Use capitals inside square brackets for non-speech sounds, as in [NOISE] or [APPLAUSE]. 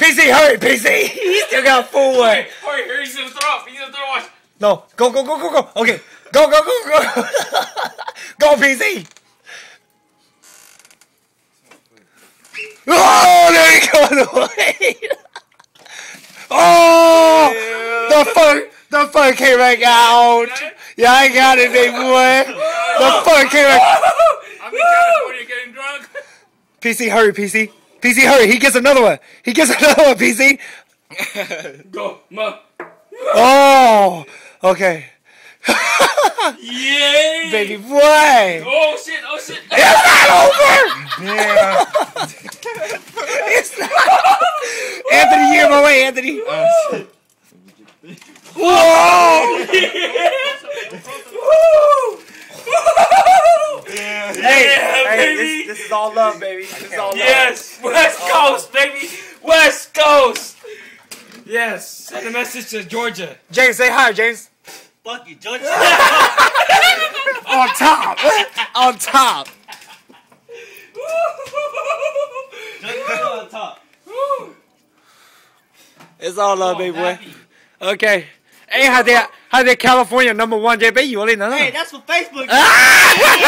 PC, hurry, PC. He still got full way. Hurry, hurry, he's gonna throw up. He's gonna throw up. No, go, go, go, go, go. Okay, go, go, go, go. [LAUGHS] go, PC. Oh, there he goes [LAUGHS] away. Oh, the fur, the fur came back out. Yeah, I got it, big boy. [LAUGHS] The fur came back. I'm in California getting drunk. PC, hurry, PC. PC, hurry. He gets another one. He gets [LAUGHS] another one, PC. [LAUGHS] Go, ma. Oh, okay. Yay! [LAUGHS] Baby boy. Oh shit! Oh shit! It's not over. Yeah. It's not. Anthony, you're my way, Anthony. Oh, shit. Whoa! Yeah. Hey, Yeah, hey, baby. This, this, is all love, baby. This is all yes. West Coast, baby. West Coast. Yes. Send a message to Georgia. James, say hi, James. Fuck you, Georgia. [LAUGHS] On top. On top. It's all love, baby boy. Okay. Hey, how they how they California number one, JB? You only know. that. Hey, that's for Facebook. [LAUGHS]